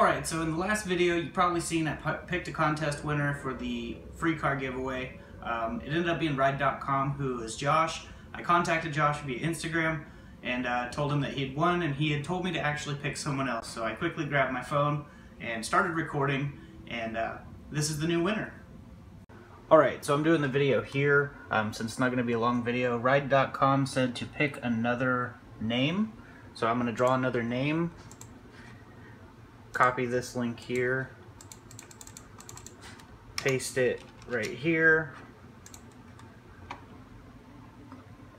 Alright, so in the last video, you've probably seen I picked a contest winner for the free car giveaway. Um, it ended up being Ride.com, who is Josh. I contacted Josh via Instagram and uh, told him that he had won and he had told me to actually pick someone else. So I quickly grabbed my phone and started recording and uh, this is the new winner. Alright, so I'm doing the video here um, since it's not going to be a long video. Ride.com said to pick another name. So I'm going to draw another name copy this link here, paste it right here,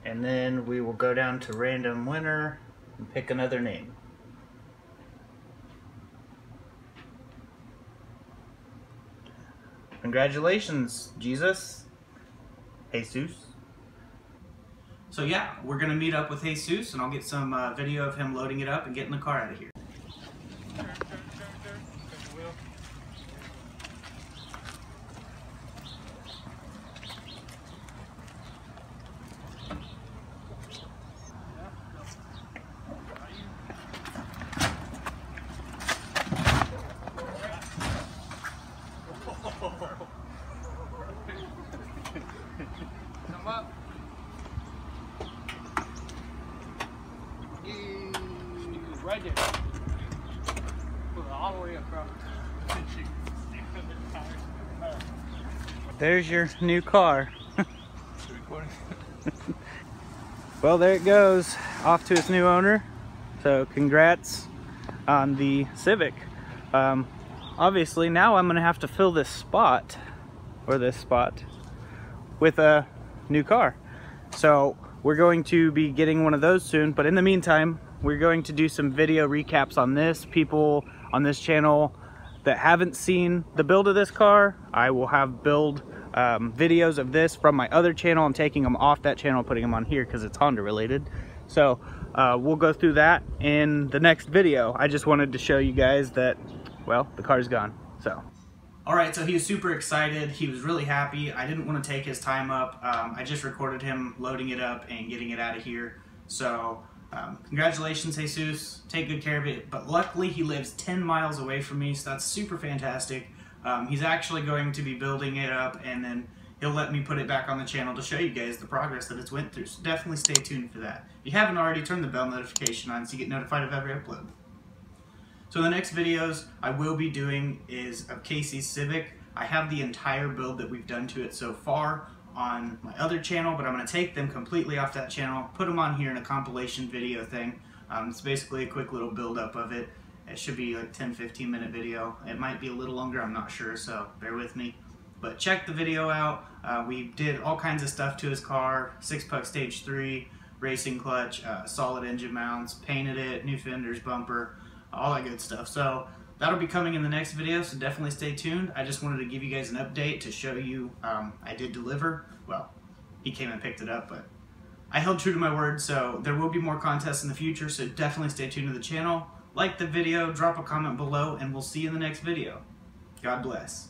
and then we will go down to random winner and pick another name. Congratulations, Jesus. Jesus. So yeah, we're gonna meet up with Jesus and I'll get some uh, video of him loading it up and getting the car out of here. Come up. Right there. Put it all the way across. There's your new car. well, there it goes, off to its new owner. So congrats on the Civic. Um, obviously now I'm gonna have to fill this spot, or this spot, with a new car. So we're going to be getting one of those soon, but in the meantime, we're going to do some video recaps on this. People on this channel that haven't seen the build of this car, I will have build um, videos of this from my other channel. I'm taking them off that channel, putting them on here because it's Honda related. So uh, we'll go through that in the next video. I just wanted to show you guys that, well, the car's gone, so. All right, so he was super excited. He was really happy. I didn't want to take his time up. Um, I just recorded him loading it up and getting it out of here. So um, congratulations, Jesus. Take good care of it. But luckily, he lives 10 miles away from me, so that's super fantastic. Um, he's actually going to be building it up, and then he'll let me put it back on the channel to show you guys the progress that it's went through. So definitely stay tuned for that. If you haven't already, turn the bell notification on so you get notified of every upload. So the next videos I will be doing is of Casey's Civic. I have the entire build that we've done to it so far on my other channel, but I'm going to take them completely off that channel, put them on here in a compilation video thing. Um, it's basically a quick little build up of it. It should be like 10-15 minute video. It might be a little longer, I'm not sure, so bear with me. But check the video out. Uh, we did all kinds of stuff to his car, six-puck stage 3, racing clutch, uh, solid engine mounts, painted it, new fenders, bumper, all that good stuff. So that'll be coming in the next video, so definitely stay tuned. I just wanted to give you guys an update to show you um, I did deliver. Well, he came and picked it up, but I held true to my word, so there will be more contests in the future, so definitely stay tuned to the channel. Like the video, drop a comment below, and we'll see you in the next video. God bless.